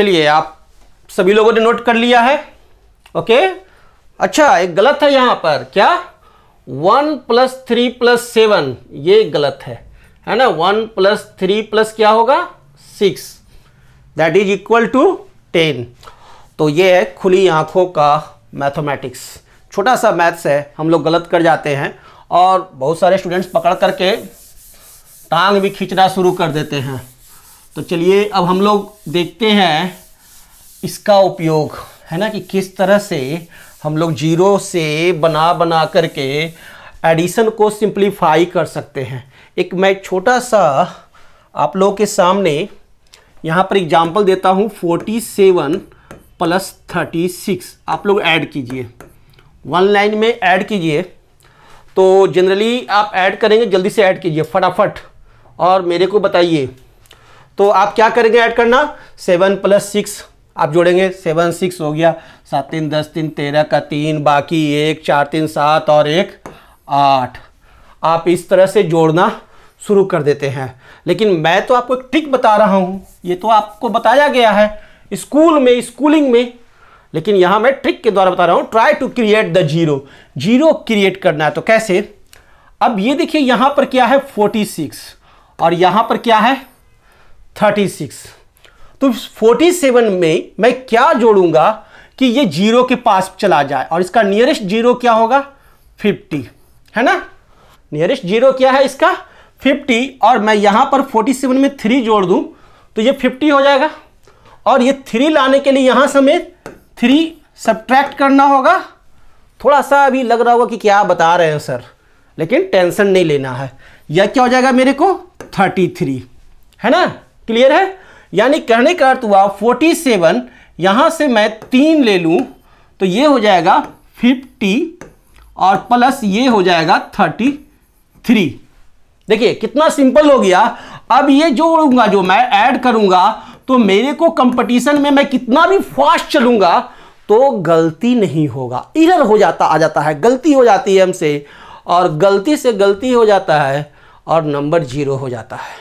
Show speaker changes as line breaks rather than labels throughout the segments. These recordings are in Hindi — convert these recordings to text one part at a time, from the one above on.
चलिए, आप सभी लोगों ने नोट कर लिया है। ओके अच्छा एक गलत है यहाँ पर। क्या? One plus three plus seven, ये गलत है। है ना? वन प्लस थ्री प्लस क्या होगा? Six. That is equal to ten तो ये है खुली आँखों का मैथमेटिक्स छोटा सा मैथ्स है, हम लोग गलत कर जाते हैं और बहुत सारे स्टूडेंट्स पकड़ करके टांग भी खींचना शुरू कर देते हैं। तो चलिए अब हम लोग देखते हैं इसका उपयोग, है ना, कि किस तरह से हम लोग ज़ीरो से बना बना करके एडिशन को सिंप्लीफाई कर सकते हैं। एक मैं छोटा सा आप लोगों के सामने यहाँ पर एग्जांपल देता हूँ, forty seven plus thirty six. आप लोग ऐड कीजिए। वन लाइन में ऐड कीजिए। तो जनरली आप ऐड करेंगे, जल्दी से ऐड कीजिए, फटाफट। और मेरे को बताइए तो आप क्या करेंगे ऐड करना? सेवन प्लस सिक्स, आप जोड़ेंगे, सेवन सिक्स हो गया, सात तीन, दस तीन, तेरह का तीन, बाकी एक, चार तीन, सात और एक, आठ। आप इस तरह से जोड़ना शुरू कर देते हैं। लेकिन मैं तो आपको एक ट्रिक बता रहा हूँ, ये तो आपको बताया गया है, स्कूल में स्कूलिंग में। लेकिन यहाँ मैं ट्रिक के द्वारा बता रहा हूँ try to create the zero zero create करना है तो कैसे? अब ये देखिए, यहाँ पर क्या है? फोर्टी सिक्स और यहाँ पर क्या है? Thirty six. तो फोर्टी सेवन में मैं क्या जोड़ूँगा कि ये ज़ीरो के पास चला जाए? और इसका नियरेस्ट ज़ीरो क्या होगा? फिफ्टी। है ना? नियरेस्ट ज़ीरो क्या है इसका? फिफ्टी। और मैं यहाँ पर फोर्टी सेवन में थ्री जोड़ दूँ तो ये फिफ्टी हो जाएगा। और ये थ्री लाने के लिए यहाँ समेत थ्री सब्ट्रैक्ट करना होगा। थोड़ा सा अभी लग रहा होगा कि क्या बता रहे हैं सर लेकिन टेंशन नहीं लेना है। यह क्या हो जाएगा मेरे को? थर्टी थ्री है ना? क्लियर है? यानी कहने का अर्थ हुआ फोर्टी सेवन यहाँ से मैं तीन ले लूँ तो ये हो जाएगा फिफ्टी और प्लस ये हो जाएगा थर्टी थ्री देखिए, कितना सिंपल हो गया। अब ये जोड़ूँगा जो मैं ऐड करूँगा तो मेरे को कंपटीशन में मैं कितना भी फास्ट चलूँगा तो गलती नहीं होगा। इधर हो जाता, आ जाता है। गलती हो जाती है हमसे, और गलती से गलती हो जाता है, और नंबर ज़ीरो हो जाता है।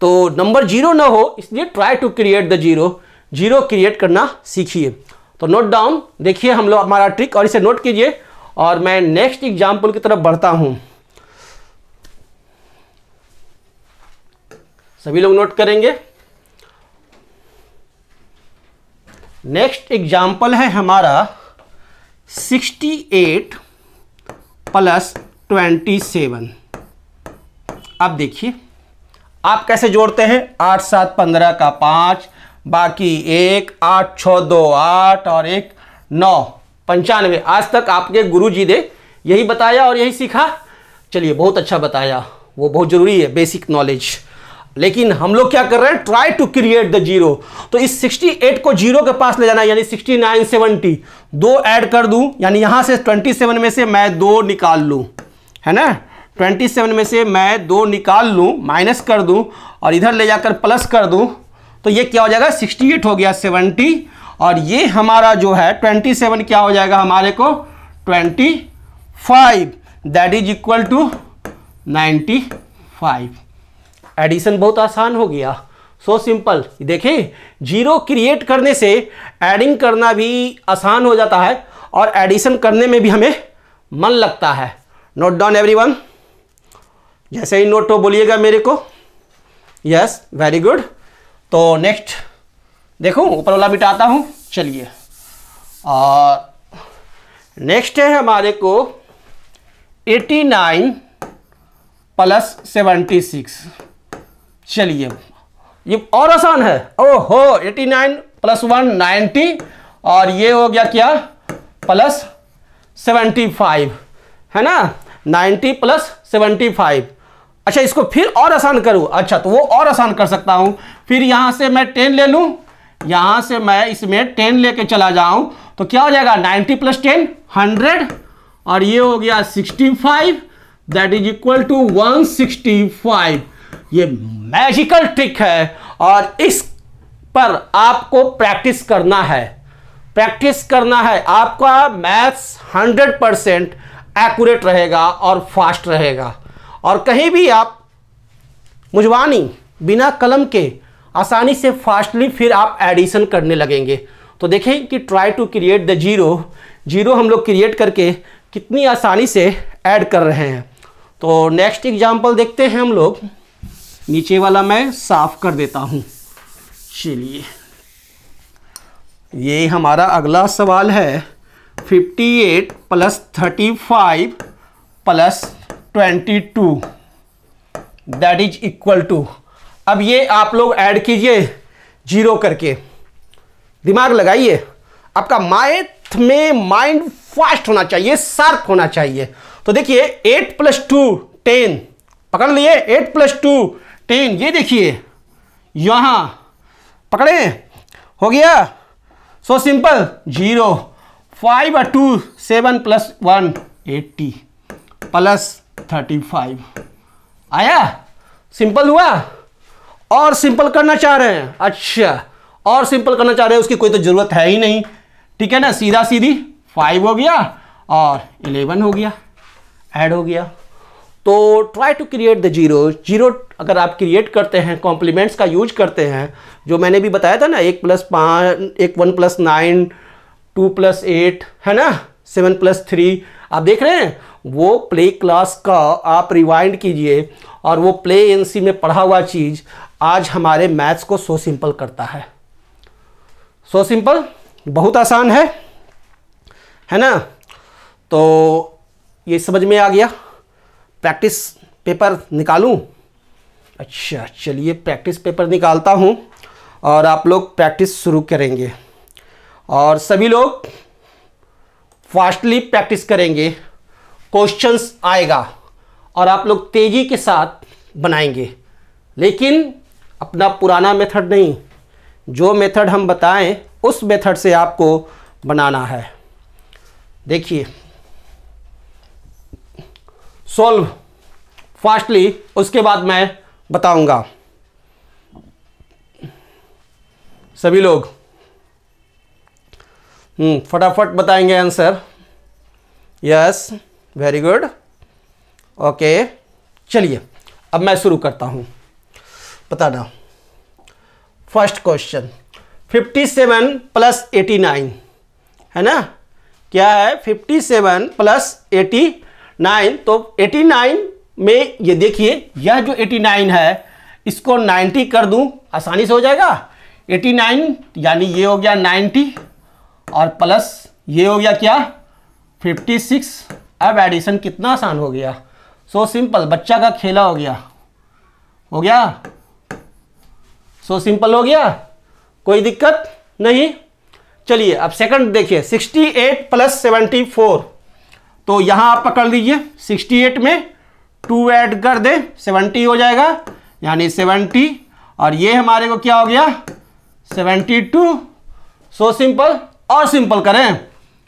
तो नंबर ज़ीरो ना हो, इसलिए try to create the zero zero create करना सीखिए। तो नोट डाउन देखिए हम लोग हमारा ट्रिक और इसे नोट कीजिए। और मैं नेक्स्ट एग्ज़ाम्पल की तरफ़ बढ़ता हूँ। सभी लोग नोट करेंगे। नेक्स्ट एग्ज़ाम्पल है हमारा 68 प्लस 27 अब देखिए। आप कैसे जोड़ते हैं? आठ सात पंद्रह का पाँच, बाकी एक, आठ, छ, दो, आठ और एक, नौ, पंचानवे। आज तक आपके गुरु जी ने यही बताया और यही सीखा। चलिए, बहुत अच्छा बताया। वो बहुत ज़रूरी है बेसिक नॉलेज लेकिन हम लोग क्या कर रहे हैं? Try to create the zero तो इस 68 को ज़ीरो के पास ले जाना, यानी 69 70 दो ऐड कर दूँ, यानी यहाँ से 27 में से मैं दो निकाल लूँ। है ना? 27 में से मैं दो निकाल लूँ माइनस कर दूँ और इधर ले जाकर प्लस कर दूँ तो ये क्या हो जाएगा? 68 हो गया 70 और ये हमारा जो है 27 क्या हो जाएगा हमारे को? 25 that is equal to 95 addition बहुत आसान हो गया। सो सिंपल देखिए ज़ीरो क्रिएट करने से एडिंग करना भी आसान हो जाता है और एडिशन करने में भी हमें मन लगता है। नोट डाउन एवरीवन जैसे ही नोट हो बोलिएगा मेरे को। यस वेरी गुड तो नेक्स्ट देखो, ऊपर वाला मिटाता हूँ, चलिए। और नेक्स्ट है हमारे को 89 प्लस 76 चलिए, ये और आसान है। ओहो 89 प्लस वन नाइन्टी और ये हो गया क्या? प्लस 75 है ना? 90 प्लस 75 अच्छा इसको फिर और आसान करूँ? अच्छा तो वो और आसान कर सकता हूँ। फिर यहाँ से मैं टेन ले लूँ। यहाँ से मैं इसमें 10 लेके चला जाऊँ। तो क्या हो जाएगा? 90 प्लस टेन, हंड्रेड। और ये हो गया 65 दैट इज़ इक्वल टू 165 ये मैजिकल ट्रिक है। और इस पर आपको प्रैक्टिस करना है। प्रैक्टिस करना है। आपका मैथ्स 100 परसेंट एक्यूरेट रहेगा और फास्ट रहेगा। और कहीं भी आप मुझवानी बिना कलम के आसानी से फास्टली फिर आप एडिशन करने लगेंगे। तो देखें कि try to create the zero zero हम लोग क्रिएट करके कितनी आसानी से ऐड कर रहे हैं। तो नेक्स्ट एग्ज़ाम्पल देखते हैं हम लोग। नीचे वाला मैं साफ़ कर देता हूँ। चलिए। ये हमारा अगला सवाल है। 58 eight plus 35 plus 22 that is equal to अब ये आप लोग ऐड कीजिए ज़ीरो करके। दिमाग लगाइए। आपका माइथ में माइंड फास्ट होना चाहिए शार्प होना चाहिए। तो देखिए एट प्लस टू टेन पकड़ लिए? एट प्लस टू टेन ये देखिए, यहाँ। पकड़े? हो गया? सो सिंपल ज़ीरो फाइव और two seven plus one eighty plus thirty five. आया? सिंपल हुआ? और सिंपल करना चाह रहे हैं। अच्छा और सिंपल करना चाह रहे हैं, उसकी कोई तो ज़रूरत है ही नहीं। ठीक है ना? सीधा सीधी फाइव हो गया और इलेवन हो गया ऐड हो गया। तो try to create the zero zero अगर आप क्रिएट करते हैं कॉम्प्लीमेंट्स का यूज़ करते हैं, जो मैंने भी बताया था ना, एक प्लस पाँच, एक one plus nine two plus eight है ना? सेवन प्लस थ्री आप देख रहे हैं? वो प्ले क्लास का आप रिवाइंड कीजिए और वो प्ले एनसी में पढ़ा हुआ चीज़ आज हमारे मैथ्स को सो सिंपल करता है। सो सिंपल बहुत आसान है। है ना? तो ये समझ में आ गया। प्रैक्टिस पेपर निकालूं? अच्छा चलिए प्रैक्टिस पेपर निकालता हूँ और आप लोग प्रैक्टिस शुरू करेंगे। और सभी लोग फास्टली प्रैक्टिस करेंगे। क्वेश्चंस आएगा और आप लोग तेज़ी के साथ बनाएँगे। लेकिन अपना पुराना मेथड नहीं जो मेथड हम बताएँ उस मेथड से आपको बनाना है। देखिए सॉल्व फास्टली उसके बाद मैं बताऊँगा। सभी लोग? हम्म, फटाफट बताएँगे answer. Yes. Very good okay चलिए, अब मैं शुरू करता हूँ। बताना। फ़र्स्ट क्वेश्चन 57 प्लस 89 है ना? क्या है? 57 प्लस 89 तो 89 में ये देखिए, यह जो 89 है, इसको 90 कर दूँ, आसानी से हो जाएगा? 89 यानी ये हो गया 90 और प्लस ये हो गया क्या? 56 अब एडिशन कितना आसान हो गया। सो so सिंपल बच्चा का खेला हो गया। हो गया? सो so सिंपल हो गया? कोई दिक्कत नहीं? चलिए, अब सेकंड देखिए 68 प्लस 74 तो यहाँ आप पकड़ लीजिए 68 में टू ऐड कर दे 70 हो जाएगा। यानी 70 और ये हमारे को क्या हो गया? 72 सो so सिंपल और सिंपल करें।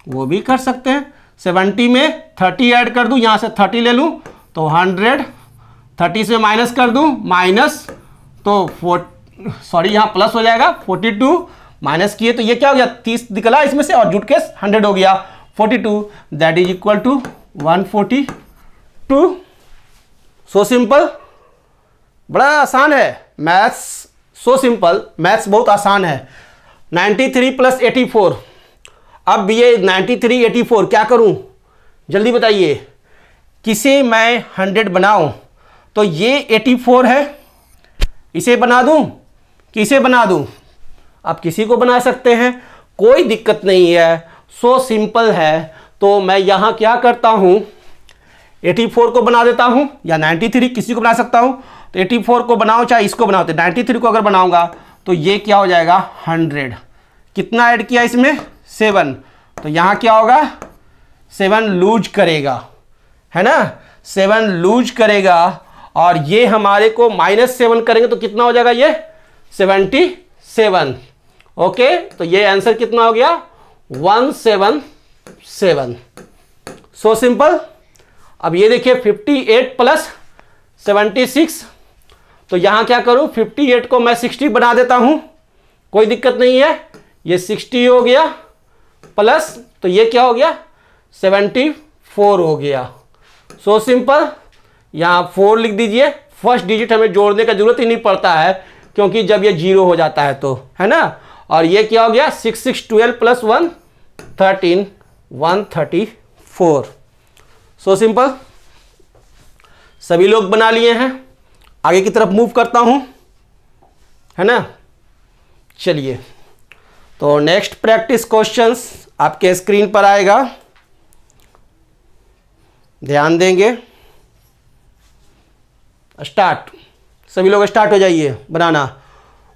वो भी कर सकते हैं। 70 में 30 ऐड कर दूँ, यहाँ से 30 ले लूँ तो 100 30 से माइनस कर दूँ, माइनस तो फोर, सॉरी, यहाँ प्लस हो जाएगा 42 माइनस किए तो ये क्या हो गया 30 निकला इसमें से, और जुट के 100 हो गया 42 that is equal to 142 so simple बड़ा आसान है मैथ्स सो सिंपल मैथ्स बहुत आसान है 93 प्लस एटी अब ये 93 84 क्या करूँ? जल्दी बताइए। किसे मैं 100 बनाऊँ? तो ये 84 है। इसे बना दूँ? किसे बना दूँ? आप किसी को बना सकते हैं। कोई दिक्कत नहीं है। सो सिंपल है। तो मैं यहाँ क्या करता हूँ? 84 को बना देता हूँ, या 93 किसी को बना सकता हूँ? तो 84 को बनाओ, चाहे इसको बनाओ। तो 93 को अगर बनाऊँगा तो ये क्या हो जाएगा? 100 कितना ऐड किया इसमें? सेवन। तो यहाँ क्या होगा? सेवन लूज करेगा। है ना? सेवन लूज करेगा और ये हमारे को माइनस सेवन करेंगे तो कितना हो जाएगा ये? सेवेंटी सेवन ओके तो ये आंसर कितना हो गया? One seven seven so simple अब ये देखिए fifty eight plus seventy six तो यहाँ क्या करूँ? फिफ्टी एट को मैं सिक्सटी बना देता हूँ। कोई दिक्कत नहीं है। ये सिक्सटी हो गया। प्लस तो ये क्या हो गया? सेवेंटी फोर हो गया। सो सिंपल यहाँ फोर लिख दीजिए। फ़र्स्ट डिजिट हमें जोड़ने का ज़रूरत ही नहीं पड़ता है, क्योंकि जब ये ज़ीरो हो जाता है तो है ना? और ये क्या हो गया? Six six twelve plus one thirteen one thirty four so simple सभी लोग बना लिए हैं। आगे की तरफ़ मूव करता हूँ, है ना? चलिए। तो नेक्स्ट प्रैक्टिस क्वेश्चंस आपके स्क्रीन पर आएगा। ध्यान देंगे। स्टार्ट सभी लोग स्टार्ट हो जाइए, बनाना।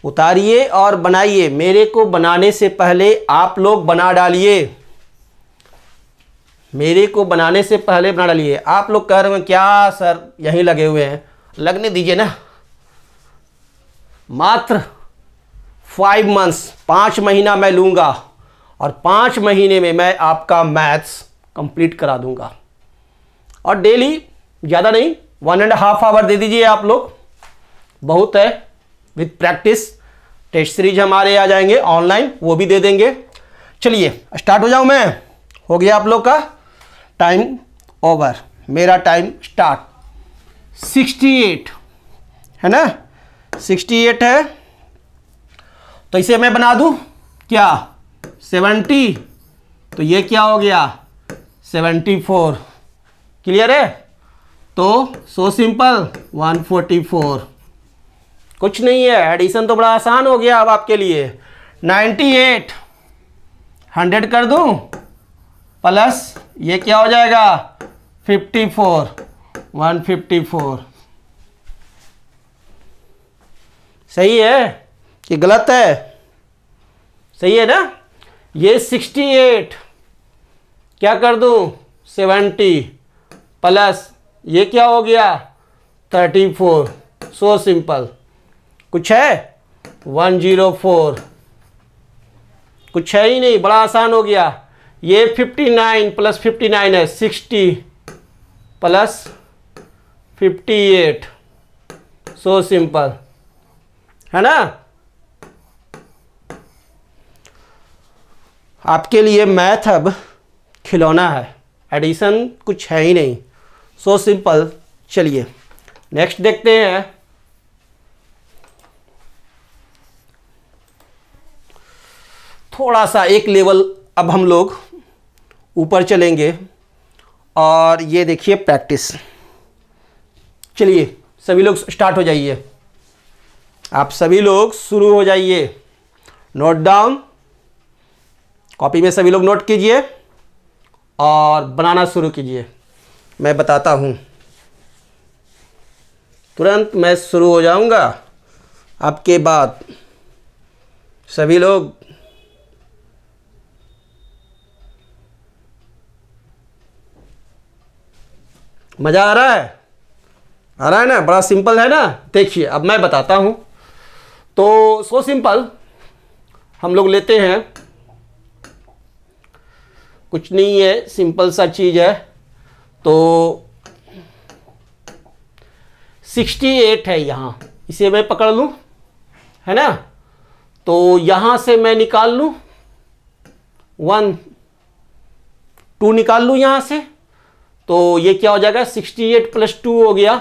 उतारिए और बनाइए। मेरे को बनाने से पहले आप लोग बना डालिए। मेरे को बनाने से पहले बना डालिए। आप लोग कह रहे हैं, क्या सर, यहीं लगे हुए हैं? लगने दीजिए ना। मात्र फाइव मंथ्स पाँच महीना मैं लूँगा और पाँच महीने में मैं आपका मैथ्स कंप्लीट करा दूँगा। और डेली ज़्यादा नहीं वन एंड हाफ़ आवर दे दीजिए आप लोग। बहुत है विथ प्रैक्टिस टेस्ट सीरीज़ हमारे आ जाएँगे ऑनलाइन वो भी दे देंगे। चलिए स्टार्ट हो जाऊँ मैं? हो गया आप लोग का टाइम ओवर मेरा टाइम स्टार्ट 68 है ना? 68 है। तो इसे मैं बना दूँ? क्या? 70 तो ये क्या हो गया? 74 क्लियर है? तो सो सिंपल 144 कुछ नहीं है एडिशन तो बड़ा आसान हो गया अब आपके लिए। 98 100 कर दूँ? प्लस, ये क्या हो जाएगा? 54 154 सही है? कि गलत है। सही है ना? ये 68 क्या कर दूँ? 70 प्लस। ये क्या हो गया? 34 सो सिंपल। कुछ है? 104 कुछ है ही नहीं, बड़ा आसान हो गया। ये 59 प्लस 59 है 60 प्लस 58 सो सिंपल। है ना? आपके लिए मैथ अब खिलौना है। एडिशन कुछ है ही नहीं। सो सिंपल चलिए। नेक्स्ट देखते हैं। थोड़ा सा एक लेवल अब हम लोग ऊपर चलेंगे। और ये देखिए प्रैक्टिस चलिए, सभी लोग स्टार्ट हो जाइए। आप सभी लोग शुरू हो जाइए। नोट डाउन कॉपी में सभी लोग नोट कीजिए और बनाना शुरू कीजिए। मैं बताता हूँ। तुरंत मैं शुरू हो जाऊँगा। आपके बाद सभी लोग मज़ा आ रहा है? आ रहा है ना? बड़ा सिंपल है ना? देखिए, अब मैं बताता हूँ। तो सो सिंपल हम लोग लेते हैं। कुछ नहीं है सिंपल सा चीज़ है। तो 68 है यहाँ। इसे मैं पकड़ लूँ, है ना? तो यहाँ से मैं निकाल लूँ। वन टू निकाल लूँ यहाँ से। तो ये क्या हो जाएगा? 68 प्लस टू हो गया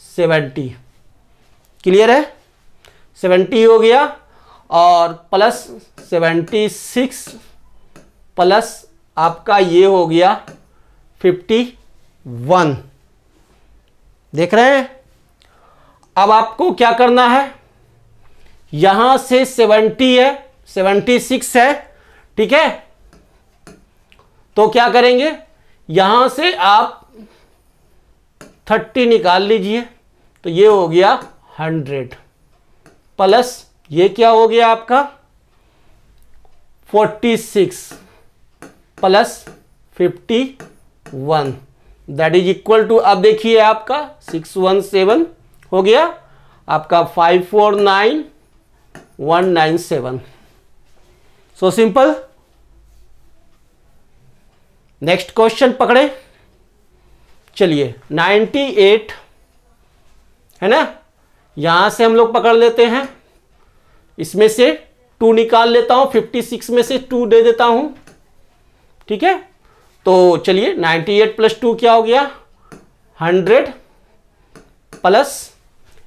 70 क्लियर है? 70 हो गया और प्लस 76 प्लस आपका ये हो गया 51 देख रहे हैं? अब आपको क्या करना है? यहाँ से 70 है 76 है, ठीक है? तो क्या करेंगे? यहाँ से आप 30 निकाल लीजिए तो ये हो गया 100 प्लस ये क्या हो गया आपका? 46 plus 51 that is equal to अब देखिए आपका 617 हो गया। आपका 549197 सो सिंपल नेक्स्ट क्वेश्चन पकड़े। चलिए 98 है ना? यहाँ से हम लोग पकड़ लेते हैं। इसमें से टू निकाल लेता हूँ। 56 में से टू दे देता हूँ। ठीक है? तो चलिए 98 प्लस टू क्या हो गया? 100 प्लस,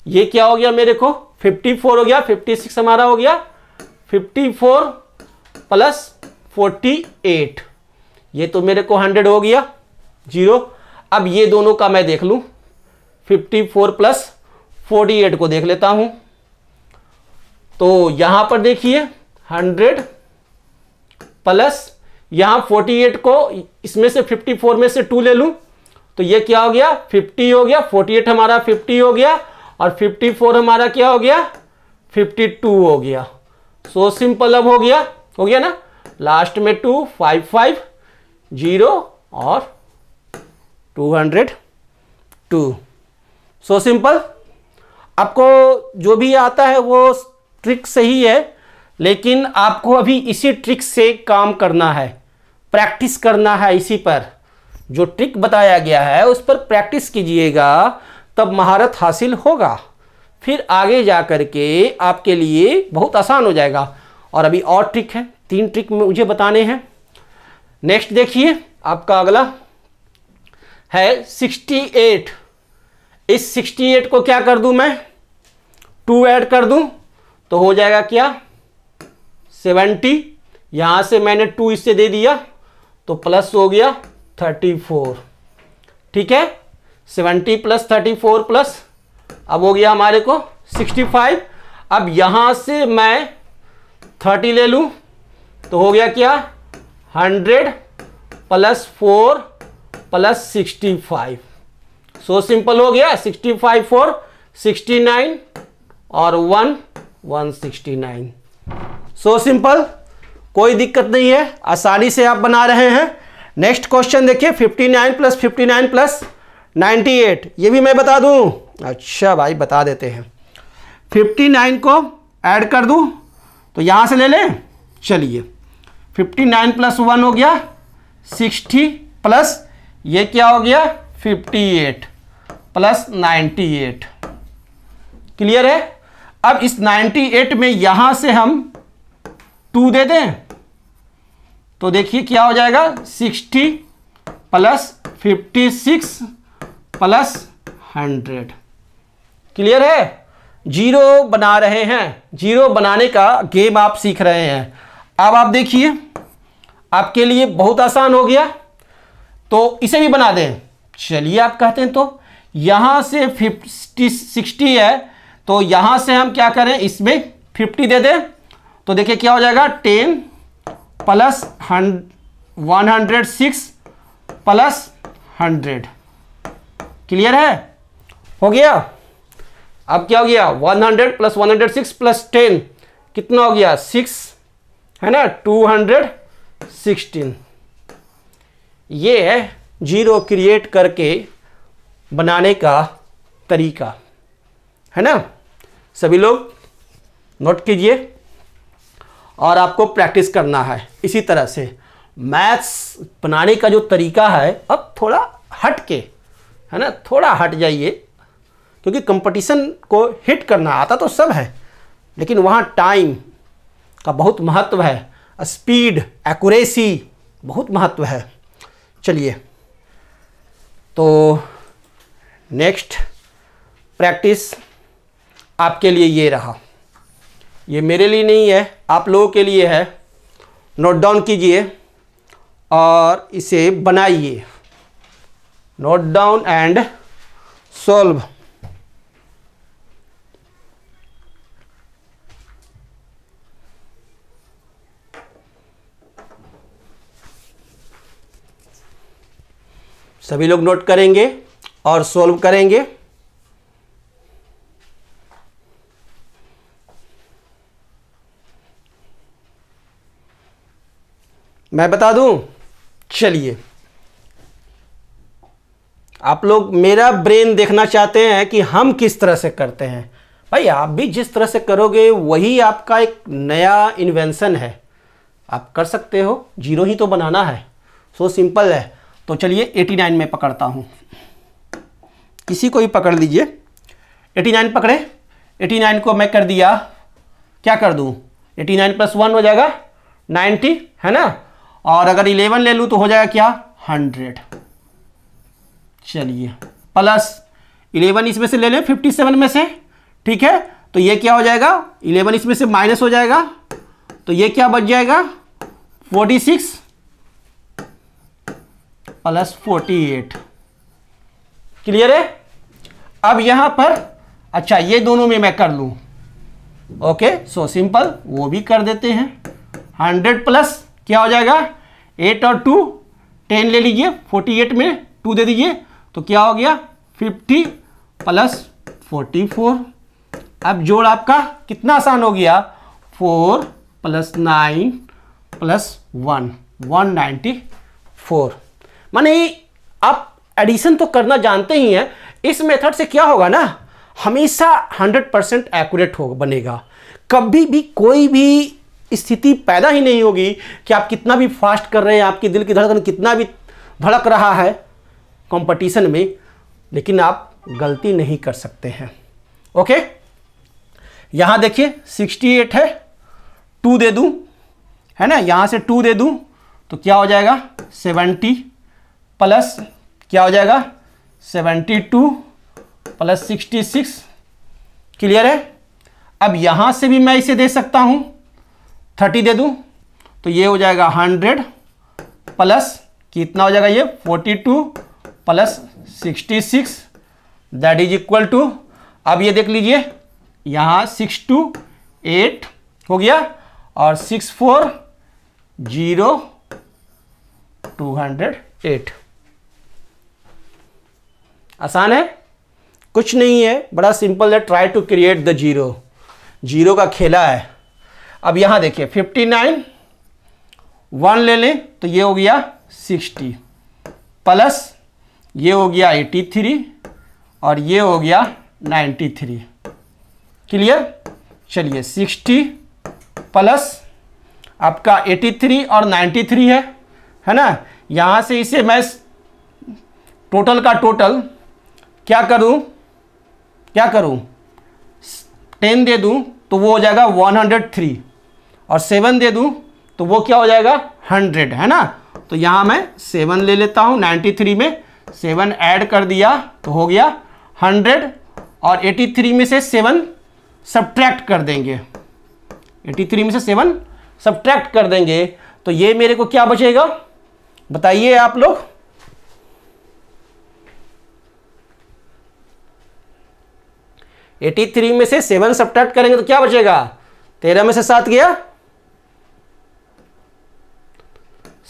ये क्या हो गया मेरे को? 54 हो गया 56 हमारा हो गया 54 प्लस 48 ये तो मेरे को 100 हो गया, ज़ीरो। अब ये दोनों का मैं देख लूँ 54 प्लस 48 को देख लेता हूँ। तो यहाँ पर देखिए 100 प्लस यहाँ 48 को इसमें से 54 में से 2 ले लूँ तो ये क्या हो गया? 50 हो गया 48 हमारा 50 हो गया, और 54 हमारा क्या हो गया? 52 हो गया। सो so सिंपल अब हो गया हो गया ना? लास्ट में टू फाइव फाइव ज़ीरो और two hundred two so simple आपको जो भी आता है वो ट्रिक सही है लेकिन आपको अभी इसी ट्रिक से काम करना है। प्रैक्टिस करना है इसी पर। जो ट्रिक बताया गया है, उस पर प्रैक्टिस कीजिएगा, तब महारत हासिल होगा। फिर आगे जा कर के आपके लिए बहुत आसान हो जाएगा। और अभी और ट्रिक है, तीन ट्रिक में मुझे बताने हैं। नेक्स्ट देखिए, आपका अगला है 68 इस 68 को क्या कर दूँ मैं? टू ऐड कर दूँ तो हो जाएगा क्या? 70 यहाँ से मैंने टू इससे दे दिया तो प्लस हो गया 34 ठीक है? 70 प्लस 34 प्लस, अब हो गया हमारे को 65 अब यहाँ से मैं 30 ले लूँ तो हो गया क्या? 100 plus four plus sixty five. So simple हो गया 65 फोर 69 और वन 169 सो so सिंपल कोई दिक्कत नहीं है, आसानी से आप बना रहे हैं। नेक्स्ट क्वेश्चन देखिए 59 प्लस फिफ्टी प्लस 98 ये भी मैं बता दूँ? अच्छा भाई, बता देते हैं। 59 को ऐड कर दूँ तो यहाँ से ले लें? चलिए 59 प्लस वन हो गया 60 प्लस ये क्या हो गया? 58 प्लस 98 क्लियर है? अब इस 98 में यहाँ से हम टू दे दें। तो देखिए क्या हो जाएगा 60 प्लस 56 प्लस 100 क्लियर है? ज़ीरो बना रहे हैं। ज़ीरो बनाने का गेम आप सीख रहे हैं। अब आप देखिए, आपके लिए बहुत आसान हो गया। तो इसे भी बना दें। चलिए आप कहते हैं तो यहाँ से फिफ्टी सिक्सटी है तो यहाँ से हम क्या करें, इसमें फिफ्टी दे दें। तो देखिए क्या हो जाएगा, ten plus one hundred six plus hundred. Clear है? हो गया? अब क्या हो गया? One hundred plus one hundred six plus ten, कितना हो गया? सिक्स, है ना? Two hundred sixteen. ये है ज़ीरो क्रिएट करके बनाने का तरीका, है ना? सभी लोग नोट कीजिए। और आपको प्रैक्टिस करना है। इसी तरह से मैथ्स बनाने का जो तरीका है, अब थोड़ा हट के, है ना, थोड़ा हट जाइए, क्योंकि कंपटीशन को हिट करना आता तो सब है, लेकिन वहाँ टाइम का बहुत महत्व है, स्पीड, एक्यूरेसी बहुत महत्व है। चलिए तो नेक्स्ट प्रैक्टिस आपके लिए ये रहा। ये मेरे लिए नहीं है, आप लोगों के लिए है। नोट डाउन कीजिए और इसे बनाइए। नोट डाउन एंड सॉल्व सभी लोग नोट करेंगे और सॉल्व करेंगे। मैं बता दूँ? चलिए। आप लोग मेरा ब्रेन देखना चाहते हैं कि हम किस तरह से करते हैं। भाई, आप भी जिस तरह से करोगे, वही आपका एक नया इन्वेंशन है। आप कर सकते हो, ज़ीरो ही तो बनाना है। सो सिंपल है। तो चलिए 89 में पकड़ता हूँ। किसी को ही पकड़ लीजिए। 89 पकड़े। 89 को मैं कर दिया। क्या कर दूँ? 89 प्लस वन हो जाएगा। 90 है ना? और अगर 11 ले लूँ तो हो जाएगा क्या? 100 चलिए, प्लस 11 इसमें से ले लें 57 में से, ठीक है? तो ये क्या हो जाएगा? 11 इसमें से माइनस हो जाएगा तो ये क्या बच जाएगा? 46 प्लस 48 क्लियर है? अब यहाँ पर अच्छा ये दोनों में मैं कर लूँ। ओके सो सिंपल वो भी कर देते हैं। 100 प्लस क्या हो जाएगा? एट और टू टेन ले लीजिए 48 में टू दे दीजिए तो क्या हो गया? 50 प्लस 44 अब जोड़ आपका कितना आसान हो गया? Four plus nine plus one one ninety four माने आप एडिशन तो करना जानते ही हैं, इस मेथड से क्या होगा ना? हमेशा 100 परसेंट एक्यूरेट हो बनेगा। कभी भी कोई भी स्थिति पैदा ही नहीं होगी कि आप कितना भी फास्ट कर रहे हैं, आपके दिल की धड़कन कितना भी धड़क रहा है कंपटीशन में, लेकिन आप गलती नहीं कर सकते हैं। ओके यहाँ देखिए 68 है टू दे दूँ, है ना? यहाँ से टू दे दूँ तो क्या हो जाएगा? 70 प्लस क्या हो जाएगा? 72 प्लस 66 क्लियर है? अब यहाँ से भी मैं इसे दे सकता हूँ। 30 दे दूँ तो ये हो जाएगा 100 प्लस कितना हो जाएगा ये? 42 plus 66 that is equal to, अब ये देख लीजिए, यहाँ सिक्स टू एट हो गया, और six four zero two hundred eight. आसान है? कुछ नहीं है, बड़ा सिंपल है try to create the zero zero का खेला है। अब यहाँ देखिए फिफ्टी नाइन वन ले लें तो ये हो गया सिक्सटी प्लस ये हो गया एटी थ्री और ये हो गया नाइन्टी थ्री क्लियर चलिए सिक्सटी प्लस आपका एटी थ्री और नाइन्टी थ्री है है ना? यहाँ से इसे मैं टोटल का टोटल क्या करूँ? क्या करूँ? टेन दे दूँ तो वो हो जाएगा वन हंड्रेड थ्री और सेवन दे दूँ तो वो क्या हो जाएगा? हंड्रेड, है ना? तो यहाँ मैं सेवन ले लेता हूँ, नाइन्टी थ्री में। सेवन ऐड कर दिया तो हो गया हंड्रेड। और एटी थ्री में से सेवन सब्ट्रैक्ट कर देंगे। 83 में से सेवन सब्ट्रैक्ट कर देंगे। तो ये मेरे को क्या बचेगा? बताइए आप लोग। एटी थ्री में से सेवन सब्ट्रैक्ट करेंगे तो क्या बचेगा? तेरह में से सात गया।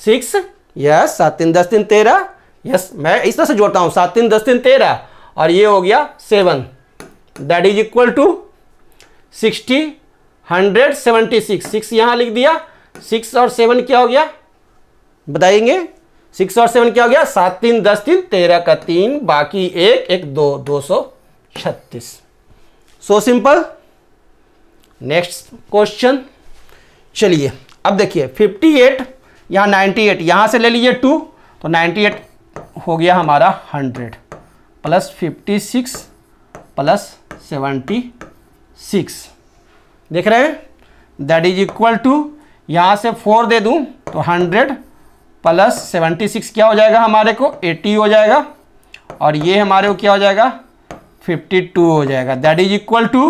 सिक्स यस सात तीन, दस तीन, तेरह। यस मैं इस तरह से जोड़ता हूँ। सात तीन, दस तीन, तेरह। और ये हो गया seven. That is equal to sixty hundred seventy six six यहाँ लिख दिया। सिक्स और सेवन क्या हो गया? बताएँगे। सिक्स और सेवन क्या हो गया? सात तीन, दस तीन, तेरह का तीन, बाकी एक एक, दो दो सौ छत्तीस। सो सिंपल नेक्स्ट क्वेश्चन चलिए, अब देखिए फिफ्टी एट यहाँ नाइन्टी एट, यहाँ से ले लीजिए टू तो नाइन्टी एट हो गया हमारा hundred, plus fifty six, plus seventy six. देख रहे हैं? दैट इज़ इक्वल टू यहाँ से फोर दे दूँ तो हंड्रेड प्लस सेवेंटी सिक्स क्या हो जाएगा हमारे को? एटी हो जाएगा, और ये हमारे को क्या हो जाएगा? फिफ्टी टू हो जाएगा। दैट इज़ इक्वल टू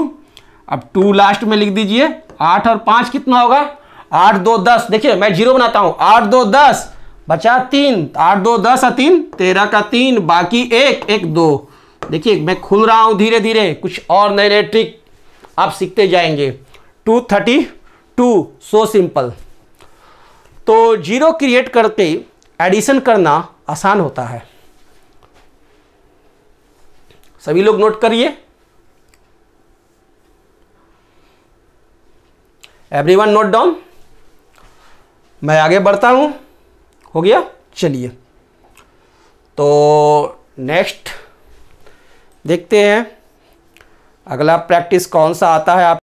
अब टू लास्ट में लिख दीजिए, आठ और पाँच कितना होगा? आठ दो दस, देखिए, मैं ज़ीरो बनाता हूँ। आठ दो दस, बचा तीन। आठ दो दस और तीन, तेरह का तीन, बाकी एक एक दो। देखिए, मैं खुल रहा हूँ धीरे धीरे कुछ और नए नए ट्रिक आप सीखते जाएँगे। Two thirty, two, so simple. तो ज़ीरो क्रिएट करके एडिशन करना आसान होता है। सभी लोग नोट करिए। एवरीवन नोट डाउन मैं आगे बढ़ता हूँ। हो गया? चलिए। तो नेक्स्ट देखते हैं। अगला प्रैक्टिस कौन सा आता है आप